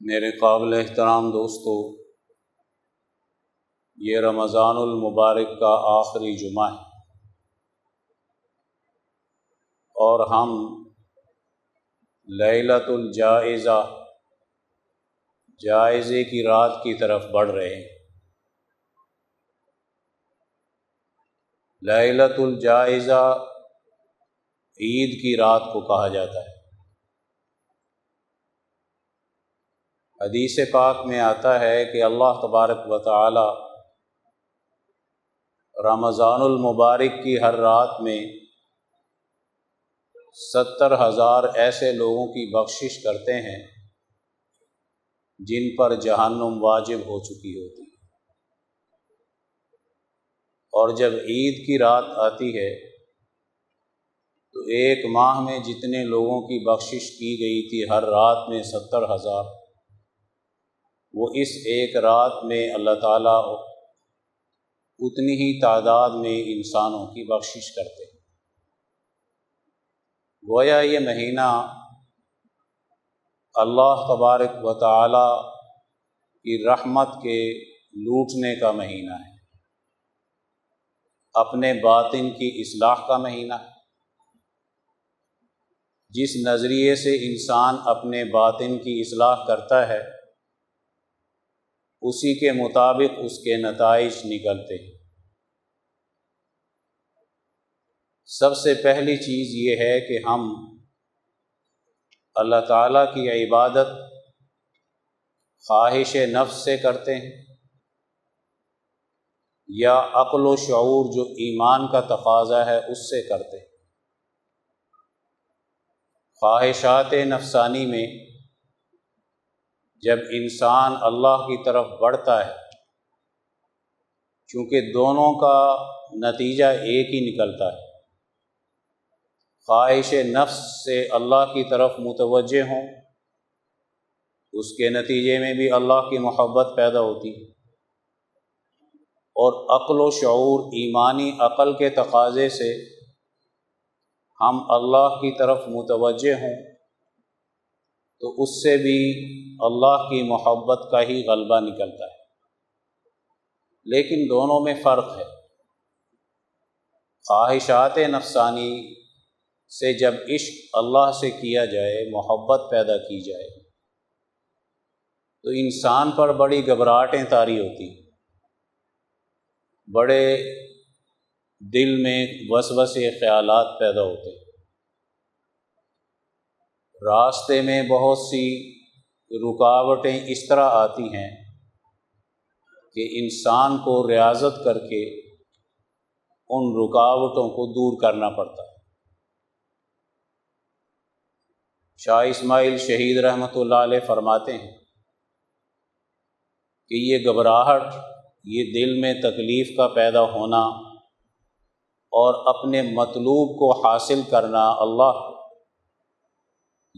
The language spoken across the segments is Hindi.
मेरे काबिल एहतराम दोस्तों, ये रमज़ानुलमुबारक का आखिरी जुमा है। और हम लैलतुलजाइज़ा जायज़े की रात की तरफ़ बढ़ रहे हैं। लैलतुलजाइज़ा ईद की रात को कहा जाता है। हदीस पाक में आता है कि अल्लाह तबारक व ताली रमज़ानुलमुबारक की हर रात में सत्तर हज़ार ऐसे लोगों की बख्शिश करते हैं, जिन पर जहन्नुम वाजिब हो चुकी होती है। और जब ईद की रात आती है तो एक माह में जितने लोगों की बख्शिश की गई थी, हर रात में सत्तर हज़ार वो इस एक रात में अल्लाह ताला उतनी ही तादाद में इंसानों की बख्शिश करते हैं। गोया ये महीना अल्लाह तबारक व ताली की रहमत के लूटने का महीना है। अपने बातिन की इसलाह का महीना है। जिस नज़रिए से इंसान अपने बातिन की इसलाह करता है उसी के मुताबिक उसके नतज निकलते हैं। सबसे पहली चीज़ ये है कि हम अल्लाह ताला की इबादत ख्वाहिश नफ्स से करते हैं या अक्ल शूर जो ईमान का तकाजा है उससे करते हैं। ख्वाहिशात नफसानी में जब इंसान अल्लाह की तरफ़ बढ़ता है, क्योंकि दोनों का नतीजा एक ही निकलता है। ख्वाहिश नफ्स से अल्लाह की तरफ़ मुतवजह हों, उसके नतीजे में भी अल्लाह की मोहब्बत पैदा होती है। और अक्ल व शूर ईमानी अक़ल के तकाजे से हम अल्लाह की तरफ़ मुतवजह हों तो उससे भी अल्लाह की मोहब्बत का ही गलबा निकलता है। लेकिन दोनों में फ़र्क है। ख्वाहिशात नफसानी से जब इश्क अल्लाह से किया जाए, मोहब्बत पैदा की जाए तो इंसान पर बड़ी घबराहटें तारी होती बड़े दिल में वस वसे ख्यालात पैदा होते रास्ते में बहुत सी रुकावटें इस तरह आती हैं कि इंसान को रियाजत करके उन रुकावटों को दूर करना पड़ता है। शाह इस्माइल शहीद रहमत फरमाते हैं कि ये घबराहट, ये दिल में तकलीफ़ का पैदा होना और अपने मतलूब को हासिल करना अल्लाह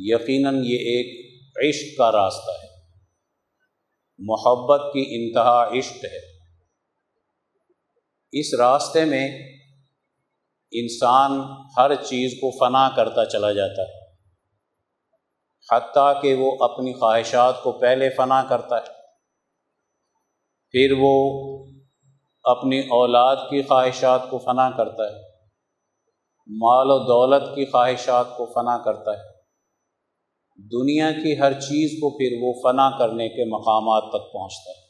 यकीनन ये एक इश्क का रास्ता है। मोहब्बत की इंतहा इश्क है। इस रास्ते में इंसान हर चीज़ को फना करता चला जाता है। हती कि वो अपनी ख्वाहिशात को पहले फना करता है। फिर वो अपनी औलाद की ख्वाहिशात को फना करता है। माल और दौलत की ख्वाहिशात को फना करता है। दुनिया की हर चीज़ को फिर वो फना करने के मकाम तक पहुँचता है।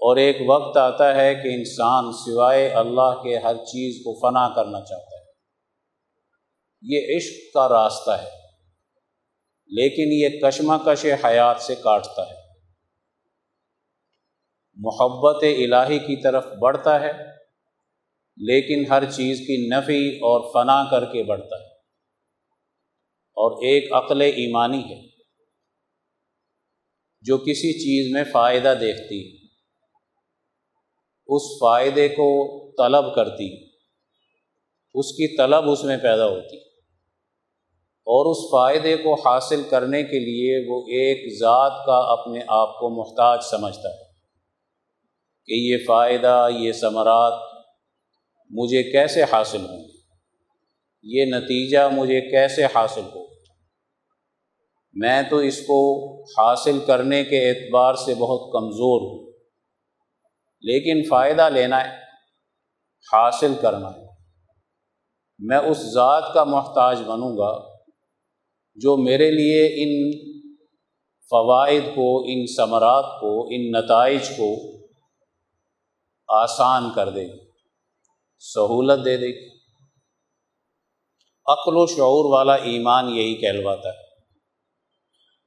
और एक वक्त आता है कि इंसान सिवाय अल्लाह के हर चीज़ को फना करना चाहता है। ये इश्क का रास्ता है, लेकिन ये कशमकश हयात से काटता है। मोहब्बत इलाही की तरफ़ बढ़ता है, लेकिन हर चीज़ की नफ़ी और फना करके बढ़ता है। और एक अक्ल ईमानी है, जो किसी चीज़ में फ़ायदा देखती उस फ़ायदे को तलब करती उसकी तलब उसमें पैदा होती और उस फ़ायदे को हासिल करने के लिए वो एक ज़ात का अपने आप को मोहताज समझता है कि ये फ़ायदा, ये समरात मुझे कैसे हासिल होंगे, ये नतीजा मुझे कैसे हासिल हो मैं तो इसको हासिल करने के एतबार से बहुत कमज़ोर हूँ, लेकिन फ़ायदा लेना है, हासिल करना है। मैं उस ज़ात का मोहताज बनूँगा जो मेरे लिए इन फ़वाद को, इन समरात को, इन नतज को आसान कर देगी सहूलत दे देगी अक्ल शूर वाला ईमान यही कहलवाता है।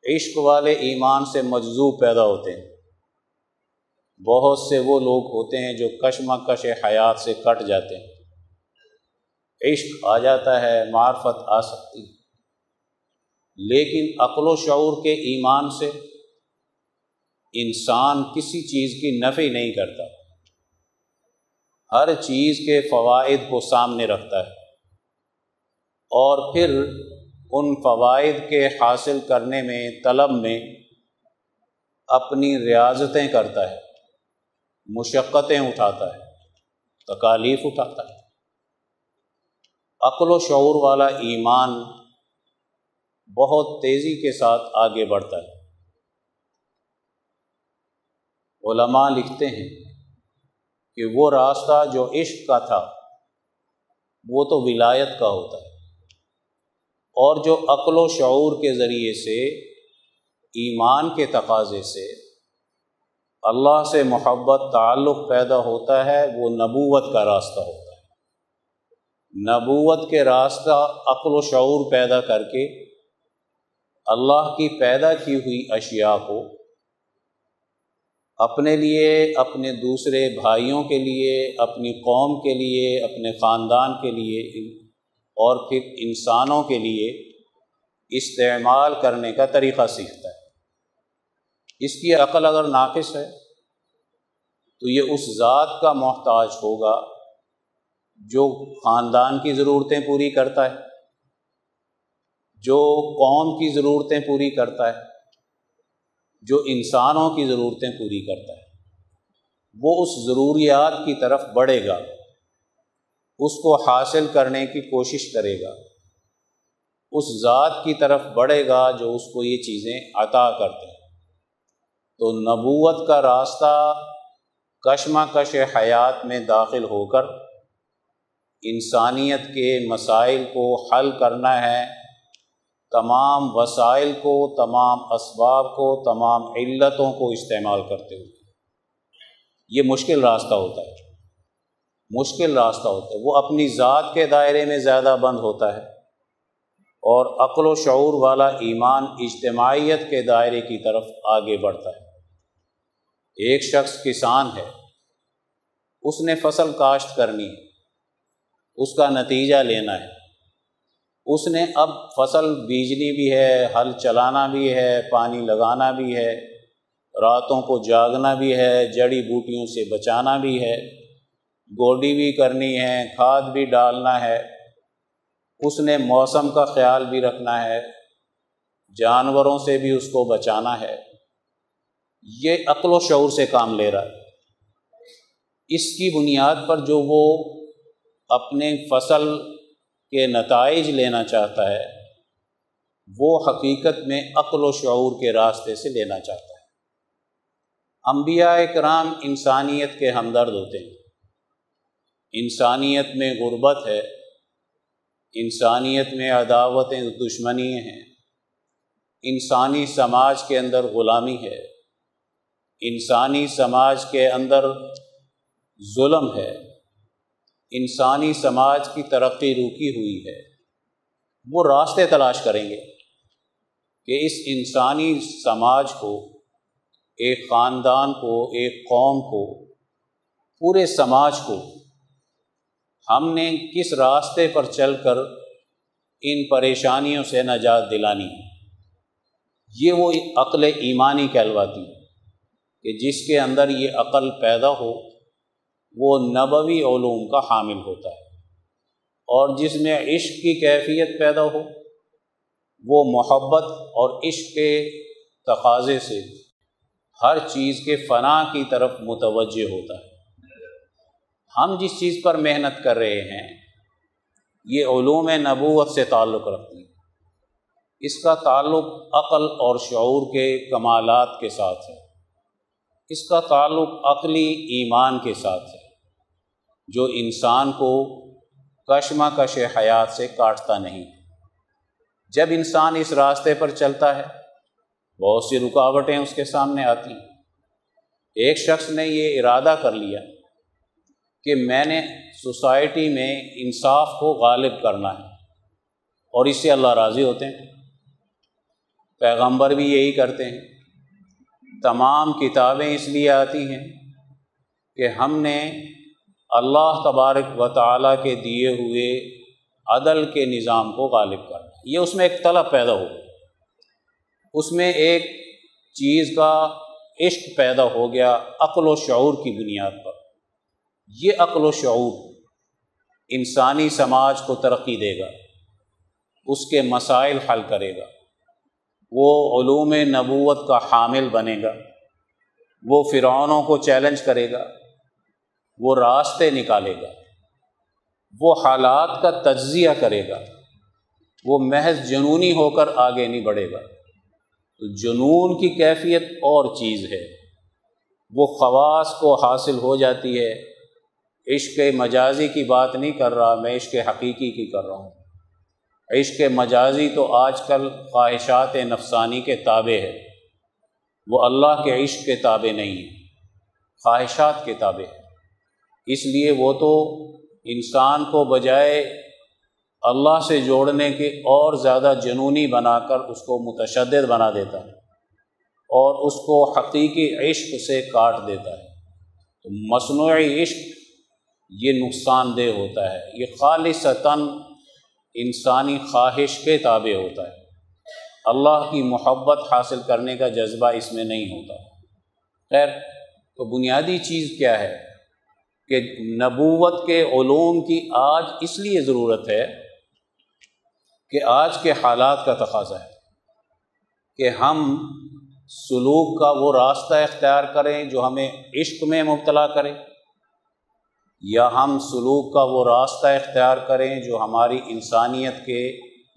इश्क वाले ईमान से मजजूब पैदा होते हैं। बहुत से वो लोग होते हैं जो कशमकश हयात से कट जाते हैं। इश्क आ जाता है, मार्फत आ सकती लेकिन अक्ल शूर के ईमान से इंसान किसी चीज़ की नफ़ी नहीं करता। हर चीज़ के फ़वाद को सामने रखता है। और फिर उन फ़वाद के हासिल करने में तलब में अपनी रियाजतें करता है, मुशक्क़तें उठाता है, तकालीफ़ उठाता है। अक्ल शूर वाला ईमान बहुत तेज़ी के साथ आगे बढ़ता है। उलमा लिखते हैं कि वो रास्ता जो इश्क का था, वो तो विलायत का होता है। और जो अक्ल शूर के ज़रिए से, ईमान के तकाजे से अल्लाह से मोहब्बत, ताल्लुक़ पैदा होता है, वो नबूवत का रास्ता होता है। नबूवत के रास्ता अक्ल शूर पैदा करके, अल्लाह की पैदा की हुई अशिया को अपने लिए, अपने दूसरे भाइयों के लिए, अपनी कौम के लिए, अपने ख़ानदान के लिए और फिर इंसानों के लिए इस्तेमाल करने का तरीक़ा सीखता है। इसकी अकल अगर नाकस है तो ये उस ज़ात का मोहताज होगा जो ख़ानदान की ज़रूरतें पूरी करता है, जो कौम की ज़रूरतें पूरी करता है, जो इंसानों की ज़रूरतें पूरी करता है। वो उस ज़रूरियात की तरफ़ बढ़ेगा। उसको हासिल करने की कोशिश करेगा। उस ज़ात की तरफ़ बढ़ेगा जो उसको ये चीज़ें अता करते हैं। तो नबूवत का रास्ता कशमकश हयात में दाखिल होकर इंसानियत के मसाइल को हल करना है। तमाम वसाइल को, तमाम इसबाब को, तमाम इल्लतों को इस्तेमाल करते हुए। ये मुश्किल रास्ता होता है। मुश्किल रास्ता होता है। वो अपनी ज़ात के दायरे में ज़्यादा बंद होता है और अक्ल शूर वाला ईमान इज्तमाहीत के दायरे की तरफ़ आगे बढ़ता है। एक शख्स किसान है, उसने फ़सल काश्त करनी है, उसका नतीजा लेना है। उसने अब फ़सल बीजनी भी है, हल चलाना भी है, पानी लगाना भी है, रातों को जागना भी है, जड़ी बूटियों से बचाना भी है। गोडी भी करनी है, खाद भी डालना है, उसने मौसम का ख्याल भी रखना है, जानवरों से भी उसको बचाना है। ये अक्ल शूर से काम ले रहा है। इसकी बुनियाद पर जो वो अपने फ़सल के नतज लेना चाहता है, वो हकीकत में अक्ल शूर के रास्ते से लेना चाहता है। अम्बिया कराम इंसानियत के हमदर्द होते हैं। इंसानियत में गुर्बत है, इंसानियत में अदावतें दुश्मनी हैं, इंसानी समाज के अंदर ग़ुलामी है, इंसानी समाज के अंदर जुल्म है, इंसानी समाज की तरक्की रुकी हुई है, वो रास्ते तलाश करेंगे कि इस इंसानी समाज को, एक ख़ानदान को, एक कौम को, पूरे समाज को हमने किस रास्ते पर चलकर इन परेशानियों से नजात दिलानी है? ये वो अक्ल ईमानी कहलवाती है कि जिसके अंदर ये अक़ल पैदा हो, वो नबवी ओलूम का हामिल होता है। और जिसमें इश्क की कैफियत पैदा हो, वो मोहब्बत और इश्क के तकाजे से हर चीज़ के फ़ना की तरफ़ मुतवजह होता है। हम जिस चीज़ पर मेहनत कर रहे हैं, ये ूम नबूत से ताल्लुक़ रखती है। इसका ताल्लुक़ अक़ल और शूर के कमालत के साथ है। इसका ताल्लुक़ अक़ली ईमान के साथ है, जो इंसान को कशमा कश हयात से काटता नहीं। जब इंसान इस रास्ते पर चलता है, बहुत सी रुकावटें उसके सामने आती हैं। एक शख्स ने ये इरादा कर लिया कि मैंने सोसाइटी में इंसाफ को गालिब करना है और इससे अल्लाह राज़ी होते हैं। पैगंबर भी यही करते हैं। तमाम किताबें इसलिए आती हैं कि हमने अल्लाह तबारक व ताली के दिए हुए अदल के निज़ाम को गालिब करना ये उसमें एक तलब पैदा हो उसमें एक चीज़ का इश्क पैदा हो गया अक्ल शूर की बुनियाद पर। ये अक्ल शूर इंसानी समाज को तरक्की देगा, उसके मसाइल हल करेगा, वो नबूत का हामिल बनेगा, वो फ़िरौनों को चैलेंज करेगा, वो रास्ते निकालेगा, वो हालात का तजिया करेगा, वो महज जुनूनी होकर आगे नहीं बढ़ेगा। तो जुनून की कैफियत और चीज़ है, वो खवास को हासिल हो जाती है इश्क मजाजी की बात नहीं कर रहा, मैं इश्क हकीकी की कर रहा हूँ। इश्क मजाजी तो आजकल ख्वाहिशात नफसानी के ताबे है। वो अल्लाह के इश्क के ताबे नहीं है, ख्वाहिशात के ताबे है। इसलिए वो तो इंसान को बजाय अल्लाह से जोड़ने के और ज़्यादा जनूनी बनाकर उसको मुतशद बना देता है और उसको हकीकी इश्क से काट देता है। तो मसनू इश्क ये नुकसानदेह होता है। ये खालिसतन इंसानी ख्वाहिश के ताबे होता है। अल्लाह की मोहब्बत हासिल करने का जज्बा इसमें नहीं होता। खैर तो बुनियादी चीज़ क्या है कि नबूवत के ूम की आज इसलिए ज़रूरत है कि आज के हालात का तकाजा है कि हम सलूक का वो रास्ता इख्तियार करें जो हमें इश्क में मुबतला करें। या हम सलूक का वो रास्ता इख्तियार करें जो हमारी इंसानियत के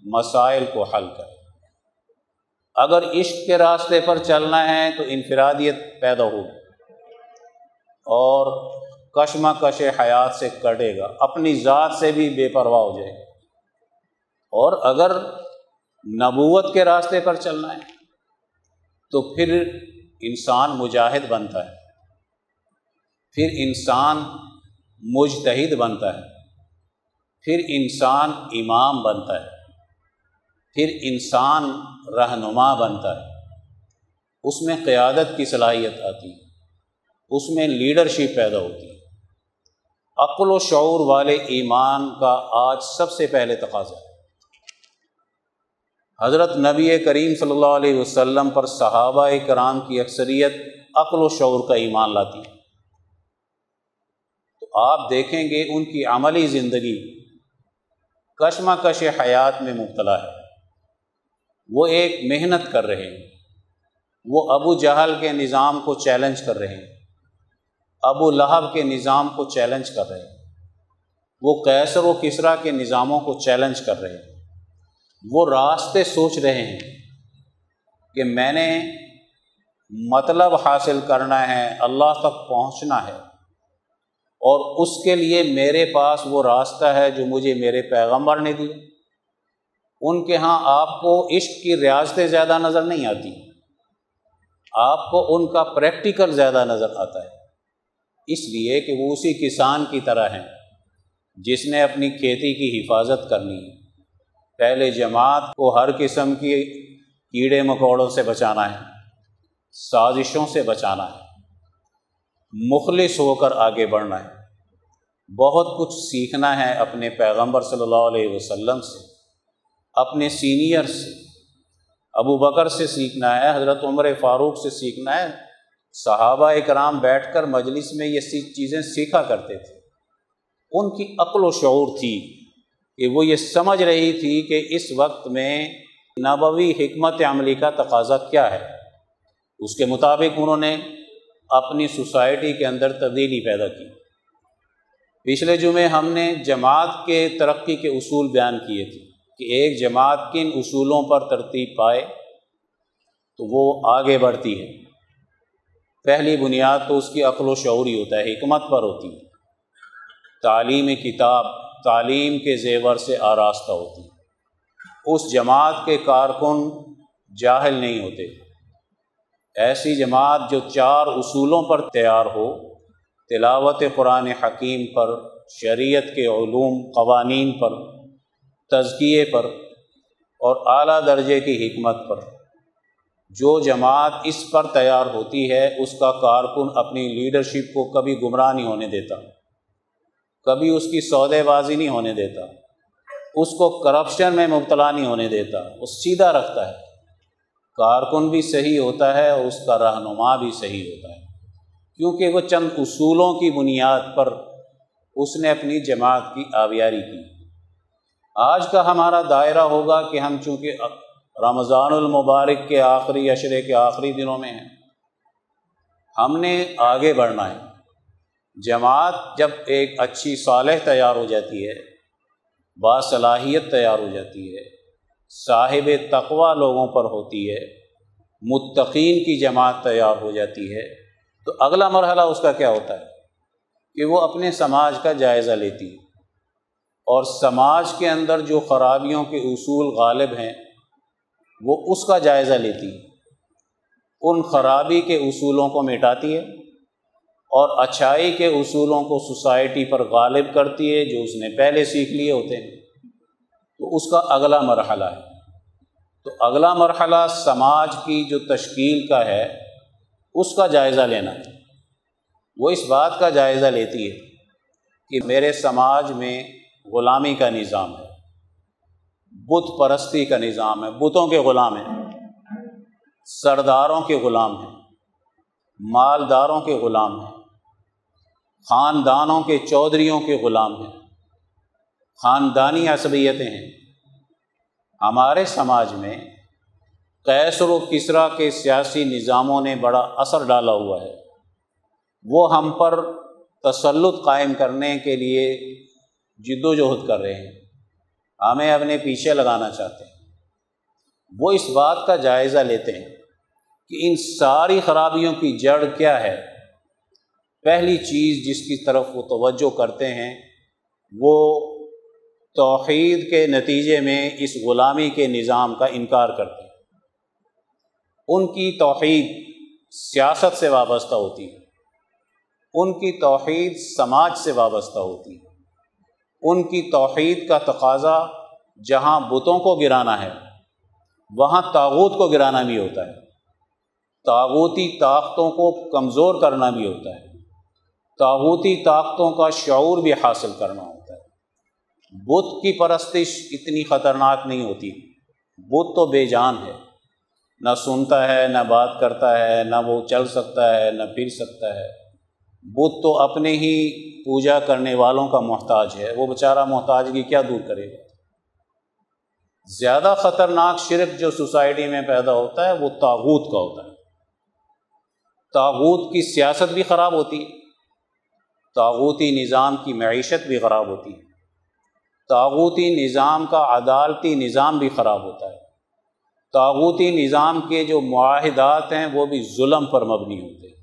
मसाइल को हल करे। अगर इश्क के रास्ते पर चलना है तो इनफरादियत पैदा होगी और कशमा कश हयात से कटेगा। अपनी ज़ात से भी बेपरवाह हो जाएगा। और अगर नबूवत के रास्ते पर चलना है तो फिर इंसान मुजाहिद बनता है। फिर इंसान मुजतहिद बनता है। फिर इंसान इमाम बनता है। फिर इंसान रहनुमा बनता है। उसमें क़्यादत की सलाहियत आती है। उसमें लीडरशिप पैदा होती है। अक्ल व शूर वाले ईमान का आज सबसे पहले तकाजा है। हज़रत नबी करीम सल्लल्लाहु अलैहि वसल्लम पर सहाबा कराम की अक्सरियत अक्ल व शूर का ईमान लाती है। आप देखेंगे उनकी अमली ज़िंदगी कशमकश हयात में मुबतला है। वो एक मेहनत कर रहे हैं। वो अबू जहल के निज़ाम को चैलेंज कर रहे हैं। अबू लहब के निज़ाम को चैलेंज कर रहे हैं। वो कैसर व किसरा के निज़ामों को चैलेंज कर रहे हैं। वो रास्ते सोच रहे हैं कि मैंने मतलब हासिल करना है, अल्लाह तक पहुँचना है। और उसके लिए मेरे पास वो रास्ता है जो मुझे मेरे पैगंबर ने दिया। उनके यहाँ आपको इश्क की रियाजतें ज़्यादा नज़र नहीं आती। आपको उनका प्रैक्टिकल ज़्यादा नज़र आता है। इसलिए कि वो उसी किसान की तरह हैं, जिसने अपनी खेती की हिफाजत करनी है। पहले जमात को हर किस्म की कीड़े मकोड़ों से बचाना है, साजिशों से बचाना है। मुखलिस होकर आगे बढ़ना है। बहुत कुछ सीखना है अपने पैगंबर सल्लल्लाहु अलैहि वसल्लम से, अपने सीनियर से, अबू बकर से सीखना है, हज़रत उमर फ़ारूक से सीखना है। सहाबा कराम बैठ कर मजलिस में ये चीज़ें सीखा करते थे। उनकी अक्ल शूर थी कि वो ये समझ रही थी कि इस वक्त में नबवी हमत अमली का तकाजा क्या है। उसके मुताबिक उन्होंने अपनी सोसाइटी के अंदर तब्दीली पैदा की। पिछले जुमे हमने जमात के तरक्की के असूल बयान किए थे कि एक जमात किन असूलों पर तरतीब पाए तो वो आगे बढ़ती है। पहली बुनियाद तो उसकी अक्ल शौरी होता है हमत पर होती है। तालीम किताब, तालीम के जेवर से आरास्ता होती है। उस जमात के कारकुन जाहिल नहीं होते। ऐसी जमात जो चार उसूलों पर तैयार हो, तिलावत कुरान हकीम पर, शरीयत के कवानीन पर तजकिए पर और आला दर्जे की हमत पर। जो जमात इस पर तैयार होती है, उसका कारकुन अपनी लीडरशिप को कभी गुमराह नहीं होने देता, कभी उसकी सौदेबाजी नहीं होने देता, उसको करप्शन में मुबतला नहीं होने देता, वो सीधा रखता है। कारकुन भी सही होता है और उसका रहनुमा भी सही होता है। क्योंकि वो चंद उसूलों की बुनियाद पर उसने अपनी जमात की आबियारी की। आज का हमारा दायरा होगा कि हम चूँकि रमज़ानमबारक के आखिरी, अशरे के आखिरी दिनों में हैं, हमने आगे बढ़ना है। जमात जब एक अच्छी सालह तैयार हो जाती है, बासलाहियत तैयार हो जाती है साहिब तकवा लोगों पर होती है, मुत्तकीन की जमात तैयार हो जाती है तो अगला मरहला उसका क्या होता है? कि वो अपने समाज का जायज़ा लेती है। और समाज के अंदर जो ख़राबियों के उसूल गालिब हैं, वो उसका जायज़ा लेती है। उन खराबी के उसूलों को मिटाती है और अच्छाई के उसूलों को सोसाइटी पर गालिब करती है, जो उसने पहले सीख लिए होते हैं। तो उसका अगला मरहला है। तो अगला मरहला समाज की जो तश्कील का है, उसका जायज़ा लेना है। वो इस बात का जायज़ा लेती है कि मेरे समाज में ग़ुलामी का निज़ाम है, बुत परस्ती का निज़ाम है, बुतों के ग़ुलाम हैं, सरदारों के ग़ुलाम हैं, मालदारों के ग़ुलाम हैं, ख़ानदानों के चौधरीों के ग़ुलाम हैं। ख़ानदानी असबियतें हैं। हमारे समाज में कैसर व किसरा के सियासी निज़ामों ने बड़ा असर डाला हुआ है। वो हम पर तसल्लुत कायम करने के लिए जिद्दोजहद कर रहे हैं। हमें अपने पीछे लगाना चाहते हैं। वो इस बात का जायज़ा लेते हैं कि इन सारी खराबियों की जड़ क्या है। पहली चीज़ जिसकी तरफ़ वो तवज्जो करते हैं वो तोहद के नतीजे में इस ग़ुलामी के निज़ाम का इनकार करते हैं। उनकी तोहद सियासत से वाबस्ता होती है। उनकी तोहद समाज से वाबस्ता होती है। उनकी तोहद का तकाजा जहाँ बुतों को गिराना है, वहाँ ताबूत को गिराना भी होता है। ताबूती ताकतों को कमज़ोर करना भी होता है। ताबूती ताकतों का शूर भी हासिल करना होता है। बुत की परस्तिश इतनी ख़तरनाक नहीं होती। बुत तो बेजान है। ना सुनता है, न बात करता है, ना वो चल सकता है, ना फिर सकता है। बुत तो अपने ही पूजा करने वालों का मोहताज है। वो बेचारा मोहताज की क्या दूर करेगा? ज़्यादा ख़तरनाक शिरक जो सोसाइटी में पैदा होता है, वो ताबूत का होता है। ताबूत की सियासत भी ख़राब होती है। ताबूती निज़ाम की मीशत भी ख़राब होती है। ताबूती निज़ाम का अदालती निज़ाम भी ख़राब होता है। ताबूती निज़ाम के जो माहदात हैं, वो भी जुल्म पर मबनी होते हैं।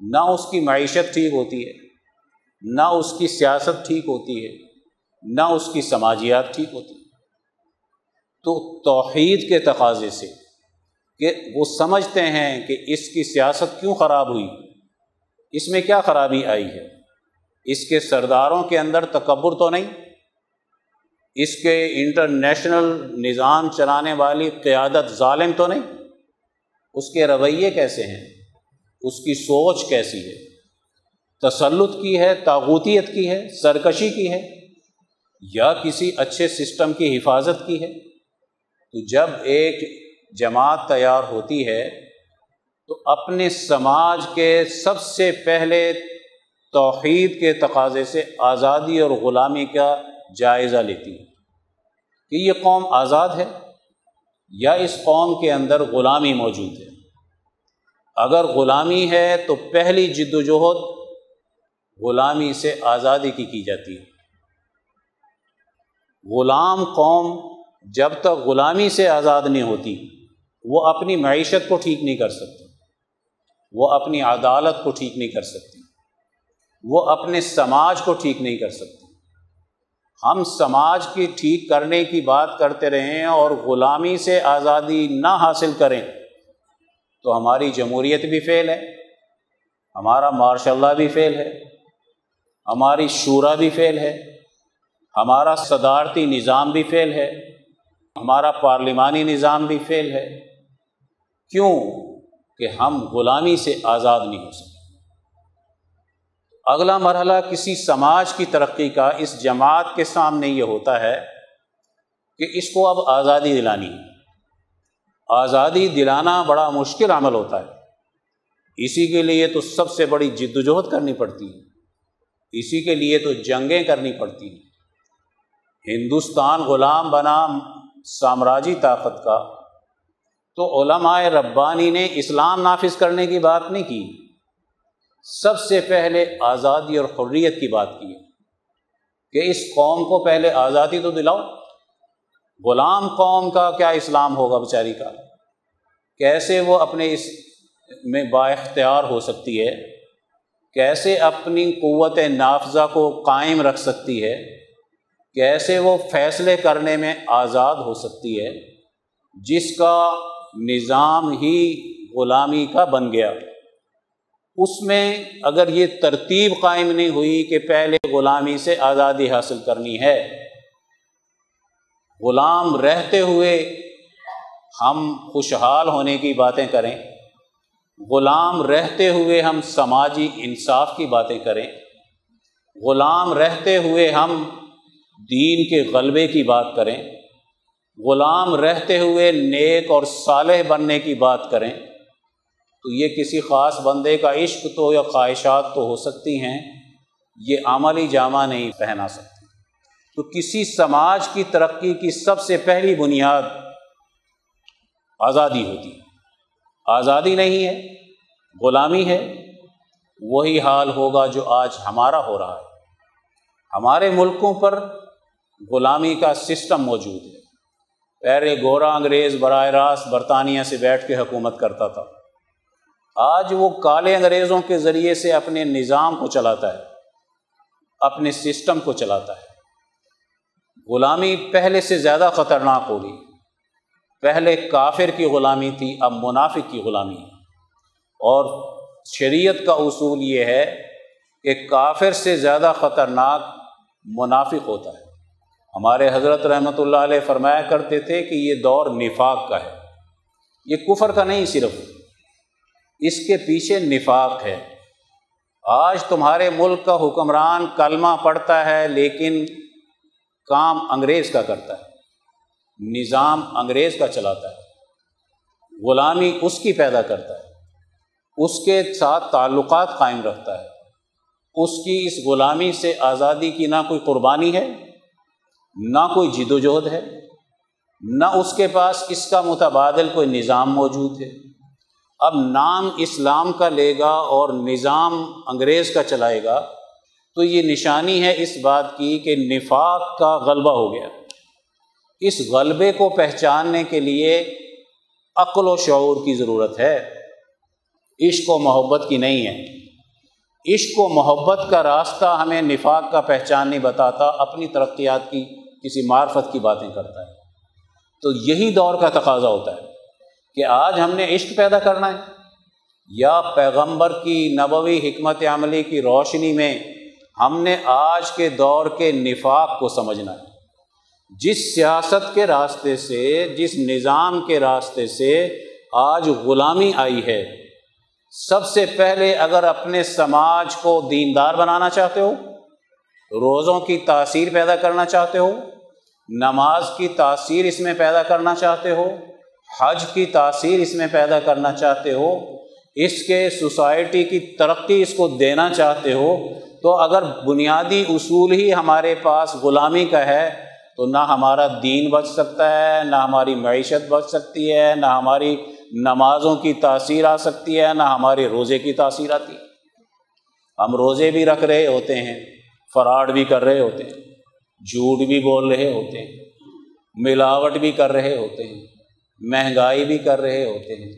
ना उसकी मीशत ठीक होती है, ना उसकी सियासत ठीक होती है, ना उसकी समाजियात ठीक होती है। तो तोहद के तकाजे से कि वो समझते हैं कि इसकी सियासत क्यों ख़राब हुई, इसमें क्या ख़राबी आई है? इसके सरदारों के अंदर तकबर तो नहीं? इसके इंटरनेशनल निज़ाम चलाने वाली क़्यादत ालिम तो नहीं? उसके रवैये कैसे हैं? उसकी सोच कैसी है? तसलुत की है ताबूतियत की है, सरकशी की है, या किसी अच्छे सिस्टम की हिफाजत की है? तो जब एक जमात तैयार होती है तो अपने समाज के सबसे पहले तोहद के तकाजे से आज़ादी और ग़ुलामी का जायज़ा लेती है कि ये कौम आज़ाद है या इस कौम के अंदर ग़ुलामी मौजूद है। अगर ग़ुलामी है तो पहली जद्दोजहद ग़ुलामी से आज़ादी की की जाती है। ग़ुलाम कौम जब तक ग़ुलामी से आज़ाद नहीं होती, वो अपनी मीशत को ठीक नहीं कर सकती, वो अपनी अदालत को ठीक नहीं कर सकती, वो अपने समाज को ठीक नहीं कर सकती। हम समाज की ठीक करने की बात करते रहें और ग़ुलामी से आज़ादी ना हासिल करें तो हमारी जमहूरीत भी फ़ेल है, हमारा मार्शल्ला भी फ़ेल है, हमारी शूरा भी फ़ेल है, हमारा सदारती निज़ाम भी फ़ेल है, हमारा पार्लिमानी निज़ाम भी फेल है। क्यों? कि हम ग़ुलामी से आज़ाद नहीं हो सकते। अगला मरहला किसी समाज की तरक्की का इस जमात के सामने ये होता है कि इसको अब आज़ादी दिलानी आज़ादी दिलाना बड़ा मुश्किल अमल होता है। इसी के लिए तो सबसे बड़ी जिद्दोजहद करनी पड़ती है। इसी के लिए तो जंगें करनी पड़ती हैं। हिंदुस्तान ग़ुलाम बना साम्राजी ताकत का। तो रब्बानी ने इस्लाम नाफिज करने की बात नहीं की। सबसे पहले आज़ादी और हुर्रियत की बात की कि इस कौम को पहले आज़ादी तो दिलाओ। ग़ुलाम कौम का क्या इस्लाम होगा बेचारी का? कैसे वो अपने इस में बाख्तियार हो सकती है? कैसे अपनी क़वत नाफजा को कायम रख सकती है? कैसे वो फैसले करने में आज़ाद हो सकती है? जिसका निज़ाम ही ग़ुलामी का बन गया। उसमें अगर ये तरतीब कायम नहीं हुई कि पहले ग़ुलामी से आज़ादी हासिल करनी है, ग़ुलाम रहते हुए हम खुशहाल होने की बातें करें, ग़ुलाम रहते हुए हम समाजी इंसाफ की बातें करें, ग़ुलाम रहते हुए हम दीन के गलबे की बात करें, ग़ुलाम रहते हुए नेक और सालह बनने की बात करें तो ये किसी ख़ास बंदे का इश्क तो या ख्वाहिशात तो हो सकती हैं, ये अमली जामा नहीं पहना सकती। तो किसी समाज की तरक्की की सबसे पहली बुनियाद आज़ादी होती है। आज़ादी नहीं है, ग़ुलामी है, वही हाल होगा जो आज हमारा हो रहा है। हमारे मुल्कों पर ग़ुलामी का सिस्टम मौजूद है। पहले गोरा अंग्रेज़ बर रास्त बरतानिया से बैठ के हुकूमत करता था। आज वो काले अंग्रेज़ों के ज़रिए से अपने निज़ाम को चलाता है, अपने सिस्टम को चलाता है। ग़ुलामी पहले से ज़्यादा ख़तरनाक होगी। पहले काफिर की ग़ुलामी थी, अब मुनाफिक की ग़ुलामी और शरीयत का उसूल ये है कि काफिर से ज़्यादा ख़तरनाक मुनाफिक होता है। हमारे हज़रत रहमत फरमाया करते थे कि ये दौर निफाक का है। ये कुफर का नहीं, सिर्फ़ इसके पीछे निफाक है। आज तुम्हारे मुल्क का हुक्मरान कलमा पढ़ता है, लेकिन काम अंग्रेज़ का करता है। निज़ाम अंग्रेज़ का चलाता है। ग़ुलामी उसकी पैदा करता है। उसके साथ ताल्लुक़ात कायम रखता है। उसकी इस ग़ुलामी से आज़ादी की ना कोई क़ुरबानी है, ना कोई जिदोजहद है, ना उसके पास इसका मुतबादल कोई निज़ाम मौजूद है। अब नाम इस्लाम का लेगा और निज़ाम अंग्रेज़ का चलाएगा तो ये निशानी है इस बात की कि निफाक का गलबा हो गया। इस गलबे को पहचानने के लिए अक्ल व शूर की ज़रूरत है। इश्क व मोहब्बत की नहीं है। इश्क व मोहब्बत का रास्ता हमें निफाक का पहचान नहीं बताता, अपनी तरक्यात की, किसी मार्फत की बातें करता है। तो यही दौर का तकाजा होता है। कि आज हमने इश्क पैदा करना है। या पैगंबर की नबवी हमत अमली की रोशनी में हमने आज के दौर के निफाक को समझना है। जिस सियासत के रास्ते से, जिस निज़ाम के रास्ते से आज ग़ुलामी आई है, सबसे पहले अगर अपने समाज को दीनदार बनाना चाहते हो, रोज़ों की तासीर पैदा करना चाहते हो, नमाज़ की तासीर इसमें पैदा करना चाहते हो हज की तासीर इसमें पैदा करना चाहते हो, इसके सोसाइटी की तरक्की इसको देना चाहते हो तो अगर बुनियादी उसूल ही हमारे पास ग़ुलामी का है तो ना हमारा दीन बच सकता है, ना हमारी मीशत बच सकती है, ना हमारी नमाज़ों की तासीर आ सकती है, ना हमारे रोज़े की तासीर आती है। हम रोज़े भी रख रहे होते हैं, फ़राड भी कर रहे होते हैं, झूठ भी बोल रहे होते हैं, मिलावट भी कर रहे होते हैं। महँगाई भी कर रहे होते हैं।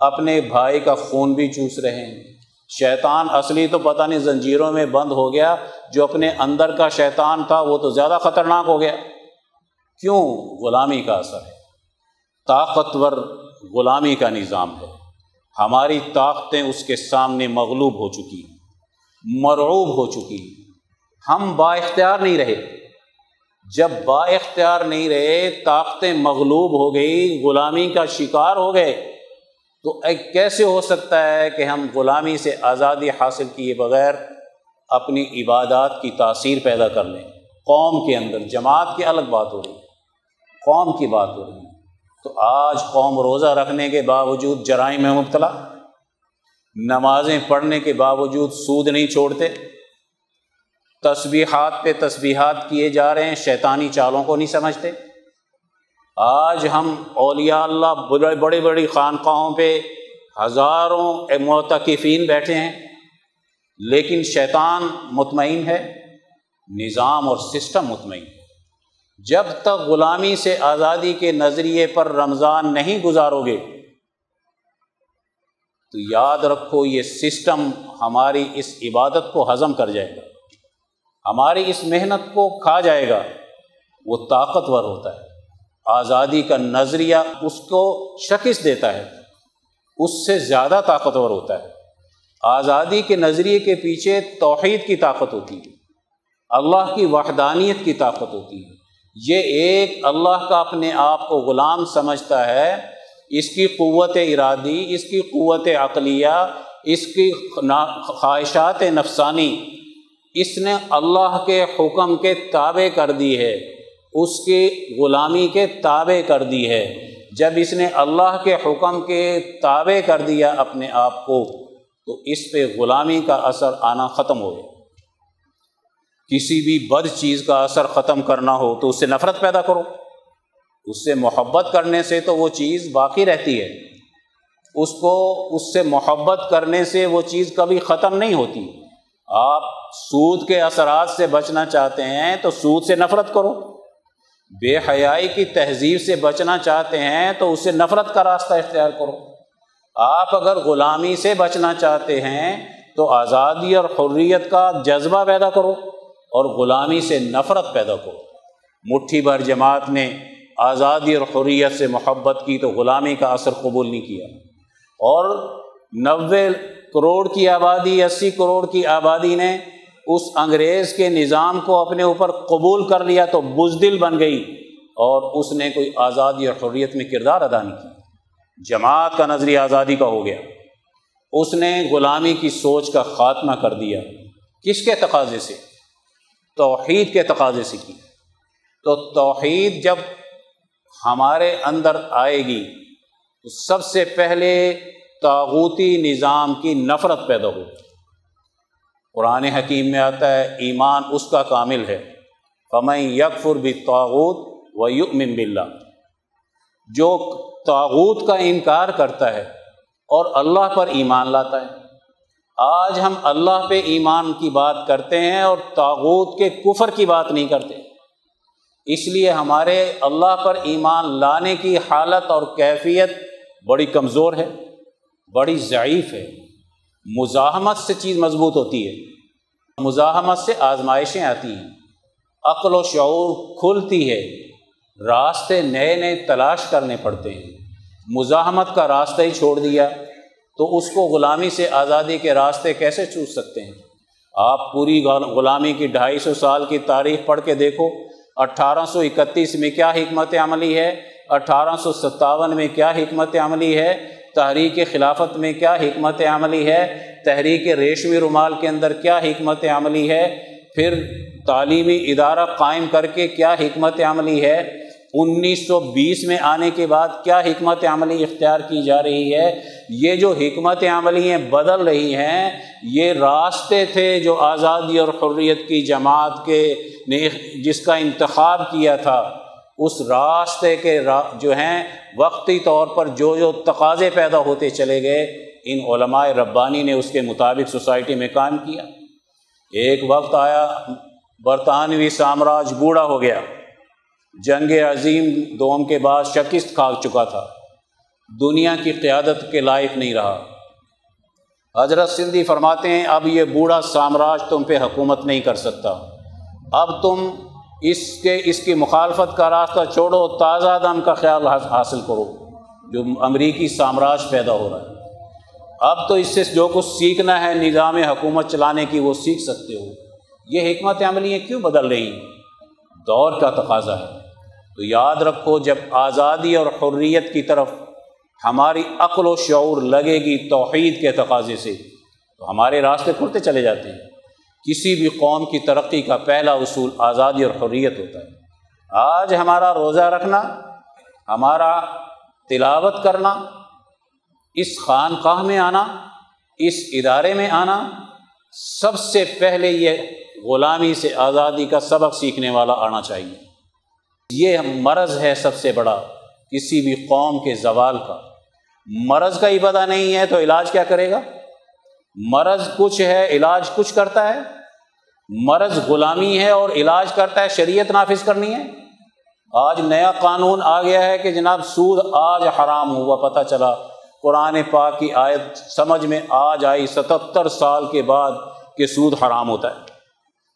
अपने भाई का खून भी चूस रहे हैं। शैतान असली तो पता नहीं जंजीरों में बंद हो गया, जो अपने अंदर का शैतान था, वो तो ज़्यादा ख़तरनाक हो गया। क्यों? ग़ुलामी का असर है। ताकतवर ग़ुलामी का निज़ाम है। हमारी ताकतें उसके सामने मगलूब हो चुकी मरूब हो चुकी हम बाख्तियार नहीं रहे। जब बाख्तियार नहीं रहे, ताकतें मगलूब हो गई, ग़ुलामी का शिकार हो गए तो एक कैसे हो सकता है कि हम ग़ुलामी से आज़ादी हासिल किए बगैर अपनी इबादत की तासीर पैदा कर लें? कौम के अंदर जमात की अलग बात हो रही है। कौम की बात हो रही है। तो आज कौम रोज़ा रखने के बावजूद जराइम में मुबतला। नमाजें पढ़ने के बावजूद सूद नहीं छोड़ते। तस्बीहात पे तस्बीहात किए जा रहे हैं, शैतानी चालों को नहीं समझते। आज हम अलिया अल्लाह बड़े बड़ी बड़ी खानकाहों पे हज़ारों मोतकीफ़ीन बैठे हैं, लेकिन शैतान मुतमिन है, निज़ाम और सिस्टम मुतमिन जब तक ग़ुलामी से आज़ादी के नज़रिए पर रमज़ान नहीं गुजारोगे तो याद रखो ये सिस्टम हमारी इस इबादत को हज़म कर जाएगा। हमारी इस मेहनत को खा जाएगा, वो ताकतवर होता है। आज़ादी का नज़रिया उसको शकिस देता है, उससे ज़्यादा ताकतवर होता है। आज़ादी के नज़रिए के पीछे तोहद की ताकत होती है, अल्लाह की वहदानियत की ताकत होती है। ये एक अल्लाह का अपने आप को ग़ुलाम समझता है, इसकी क़वत इरादी, इसकी क़वत अकलिया, इसकी ख्वाहिशात नफसानी इसने अल्लाह के हुक्म के ताबे कर दी है, उसकी ग़ुलामी के ताबे कर दी है। जब इसने अल्लाह के हुक्म के ताबे कर दिया अपने आप को तो इस पे ग़ुलामी का असर आना ख़त्म हो गया। किसी भी बद चीज़ का असर ख़त्म करना हो तो उससे नफ़रत पैदा करो। उससे मोहब्बत करने से तो वो चीज़ बाकी रहती है। उसको, उससे मोहब्बत करने से वो चीज़ कभी ख़त्म नहीं होती। आप सूद के असरात से बचना चाहते हैं तो सूद से नफ़रत करो। बेहयाई की तहजीब से बचना चाहते हैं तो उससे नफ़रत का रास्ता इख्तियार करो। आप अगर ग़ुलामी से बचना चाहते हैं तो आज़ादी और हुर्रियत का जज्बा पैदा करो और ग़ुलामी से नफ़रत पैदा करो। मुट्ठी भर जमात ने आज़ादी और हुर्रियत से मोहब्बत की तो ग़ुलामी का असर कबूल नहीं किया। और नबे करोड़ की आबादी, अस्सी करोड़ की आबादी ने उस अंग्रेज़ के निज़ाम को अपने ऊपर कबूल कर लिया तो बुजदिल बन गई और उसने कोई आज़ादी और हुर्रियत में किरदार अदा नहीं किया। जमात का नज़रिया आज़ादी का हो गया। उसने ग़ुलामी की सोच का ख़ात्मा कर दिया। किसके तकाजे से? तोहद के तकाजे से की तो तोहद जब हमारे अंदर आएगी तो सबसे पहले तागूती निज़ाम की नफ़रत पैदा हो कुरान हकीम में आता है, ईमान उसका कामिल है। फ़मई यकफुर भी तागूत व युमिन बिल्ला जो तागूत का इनकार करता है और अल्लाह पर ईमान लाता है। आज हम अल्लाह पे ईमान की बात करते हैं और तागूत के कुफर की बात नहीं करते। इसलिए हमारे अल्लाह पर ईमान लाने की हालत और कैफियत बड़ी कमज़ोर है। बड़ी ज़यीफ़ है। मुजाहमत से चीज़ मज़बूत होती है। मुजाहमत से आजमाइशें आती हैं। अक्ल व शूर खुलती है। रास्ते नए नए तलाश करने पड़ते हैं। मुजाहमत का रास्ता ही छोड़ दिया तो उसको ग़ुलामी से आज़ादी के रास्ते कैसे चूज़ सकते हैं? आप पूरी ग़ुलामी की ढाई सौ साल की तारीख पढ़ के देखो अट्ठारह सौ इकतीस में क्या हमत अमली है सत्तावन में क्या हमत अमली है? तहरीक खिलाफत में क्या हमत अमली है? तहरीक रेशमी रुमाल के अंदर क्या हमत अमली है? फिर तालीमी इदारा कायम करके क्या हमत अमली है? 1920 में आने के बाद क्या हमत अमली इख्तियार की जा रही है? ये जो हमत अमली बदल रही हैं, ये रास्ते थे जो आज़ादी और हुर्रियत की जमात के ने जिसका इंतखब किया था। उस रास्ते के रा, जो हैं वक्ती तौर पर जो जो तकाजे पैदा होते चले गए इन रब्बानी ने उसके मुताबिक सोसाइटी में काम किया। एक वक्त आया बरतानवी साम्राज्य बूढ़ा हो गया। जंग अजीम दोम के बाद शकिस्त खा चुका था। दुनिया की क़्यादत के लायक नहीं रहा। हज़रत सिंधी फरमाते हैं अब ये बूढ़ा साम्राज्य तुम पे हुकूमत नहीं कर सकता। अब तुम इसके, इसकी मुखालफत का रास्ता छोड़ो, ताज़ा दम का ख्याल हासिल करो, जो अमरीकी साम्राज्य पैदा हो रहा है। अब तो इससे जो कुछ सीखना है, निज़ाम हुकूमत चलाने की, वो सीख सकते हो। ये हमत अमलियाँ क्यों बदल रही? दौर का तकाजा है। तो याद रखो, जब आज़ादी और हुर्रियत की तरफ़ हमारी अक्ल व शूर लगेगी, तोहद के तकाजे से तो हमारे रास्ते खुलते चले जाते हैं। किसी भी कौम की तरक्की का पहला उसूल आज़ादी और हुर्रियत होता है। आज हमारा रोज़ा रखना, हमारा तिलावत करना, इस खानकाह में आना, इस इदारे में आना, सबसे पहले ये ग़ुलामी से आज़ादी का सबक सीखने वाला आना चाहिए। ये मरज़ है सबसे बड़ा, किसी भी कौम के जवाल का। मरज़ का ही पता नहीं है तो इलाज क्या करेगा? मरज़ कुछ है, इलाज कुछ करता है? मरज़ ग़ुलामी है और इलाज करता है, शरीयत नाफिज करनी है? आज नया कानून आ गया है कि जनाब सूद आज हराम हुआ, पता चला। कुरान पाक की आयत समझ में आज आई सतहत्तर साल के बाद कि सूद हराम होता है।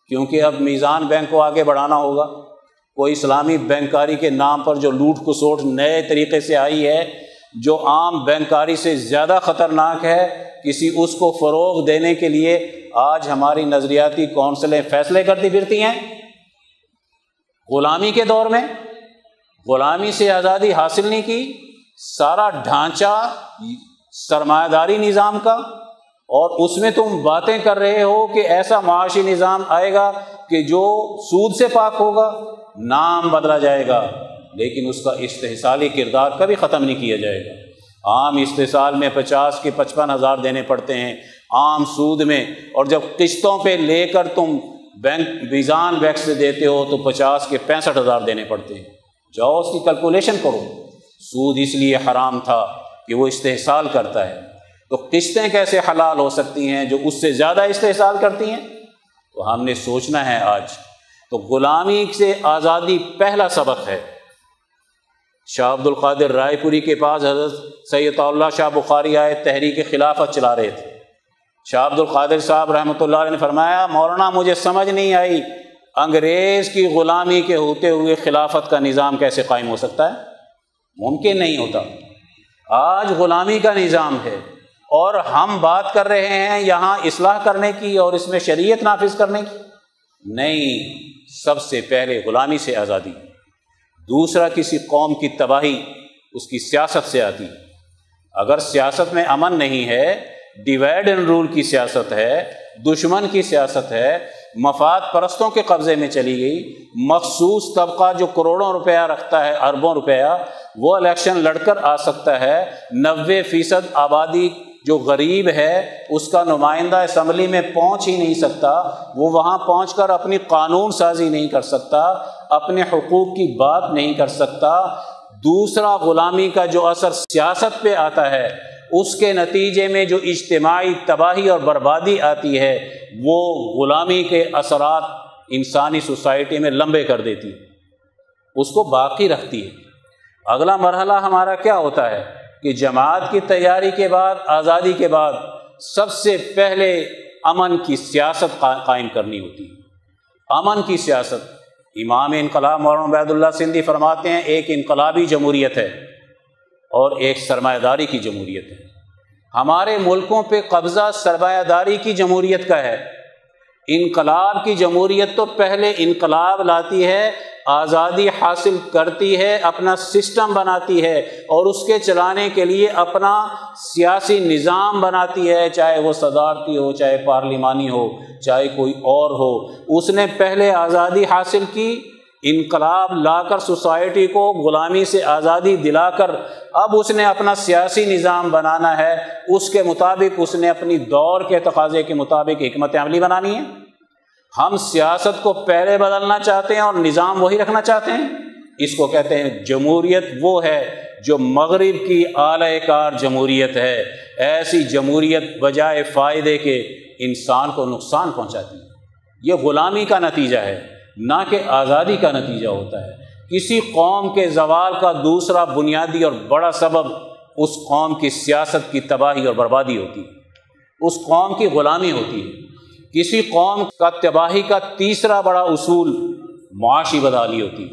क्योंकि अब मीज़ान बैंक को आगे बढ़ाना होगा। कोई इस्लामी बैंकारी के नाम पर जो लूट खसोट नए तरीके से आई है जो आम बैंकारी से ज़्यादा ख़तरनाक है, किसी उसको फ़रोग देने के लिए आज हमारी नज़रियाती कौंसलें फ़ैसले करती फिरती हैं। ग़ुलामी के दौर में, ग़ुलामी से आज़ादी हासिल नहीं की, सारा ढांचा, सरमायादारी निज़ाम का, और उसमें तुम बातें कर रहे हो कि ऐसा माशी निज़ाम आएगा कि जो सूद से पाक होगा, नाम बदला जाएगा। लेकिन उसका इस्तेसाली किरदार कभी ख़त्म नहीं किया जाएगा। आम इस्तेसाल में पचास के पचपन हज़ार देने पड़ते हैं, आम सूद में। और जब किस्तों पे लेकर तुम बैंक, वीज़ान बैंक से देते हो तो पचास के पैंसठ हज़ार देने पड़ते हैं। जाओ उसकी कैलकुलेशन करो। सूद इसलिए हराम था कि वो इस्तेसाल करता है। तो किस्तें कैसे हलाल हो सकती हैं जो उससे ज़्यादा इस्तेसाल करती हैं? तो हमने सोचना है आज। तो ग़ुलामी से आज़ादी पहला सबक है। शाह अब्दुल कादिर रायपुरी के पास हज़रत सैद शाह बुखारी आए, तहरीक खिलाफत चला रहे थे। शाह अब्दुल कादिर साहब रहमत ने फरमाया, मौलाना, मुझे समझ नहीं आई, अंग्रेज़ की ग़ुलामी के होते हुए खिलाफत का निज़ाम कैसे कायम हो सकता है? मुमकिन नहीं होता। आज ग़ुलामी का निज़ाम है और हम बात कर रहे हैं यहाँ इसलाह करने की और इसमें शरीयत नाफिज करने की। नहीं, सबसे पहले ग़ुलामी से आज़ादी। दूसरा किसी कौम की तबाही उसकी सियासत से आती। अगर सियासत में अमन नहीं है डिवाइड एंड रूल की सियासत है, दुश्मन की सियासत है, मफाद परस्तों के कब्ज़े में चली गई, मखसूस तबका जो करोड़ों रुपया रखता है, अरबों रुपया, वो इलेक्शन लड़कर आ सकता है नबे फ़ीसद आबादी जो गरीब है, उसका नुमाइंदा इसम्बली में पहुँच ही नहीं सकता। वो वहाँ पहुँच कर अपनी कानून साजी नहीं कर सकता, अपने हकूक़ की बात नहीं कर सकता। दूसरा ग़ुलामी का जो असर सियासत पे आता है, उसके नतीजे में जो इज्तमाही तबाही और बर्बादी आती है, वो ग़ुलामी के असरात इंसानी सोसाइटी में लंबे कर देती है। उसको बाकी रखती है। अगला मरहला हमारा क्या होता है? कि जमात की तैयारी के बाद, आज़ादी के बाद सबसे पहले अमन की सियासत कायम करनी होती है। अमन की सियासत। इमाम इनकलाब मौलाना बैदुल्ला सिंधी फरमाते हैं, एक इनकलाबी जमहूरीत है और एक सरमायादारी की जमहूरीत है। हमारे मुल्कों पे कब्ज़ा सरमायादारी की जमहूरीत का है। इनकलाब की जमहूरीत तो पहले इनकलाब लाती है आज़ादी हासिल करती है, अपना सिस्टम बनाती है और उसके चलाने के लिए अपना सियासी निज़ाम बनाती है, चाहे वो सदारती हो, चाहे पार्लिमानी हो, चाहे कोई और हो। उसने पहले आज़ादी हासिल की, इनकलाब लाकर, सोसाइटी को ग़ुलामी से आज़ादी दिलाकर, अब उसने अपना सियासी निज़ाम बनाना है। उसके मुताबिक उसने अपनी दौर के तकाजे के मुताबिक हमत अमली बनानी है। हम सियासत को पहले बदलना चाहते हैं और निज़ाम वही रखना चाहते हैं। इसको कहते हैं जमहूरियत, वो है जो मगरब की आलकार जमहूरियत है। ऐसी जमहूरियत बजाय फ़ायदे के इंसान को नुकसान पहुंचाती है। ये ग़ुलामी का नतीजा है, ना कि आज़ादी का नतीजा होता है। किसी कौम के जवाल का दूसरा बुनियादी और बड़ा सबब उस कौम की सियासत की तबाही और बर्बादी होती है। उस कौम की ग़ुलामी होती है। किसी कौम का तबाही का तीसरा बड़ा उसूल मुआशी बदाली होती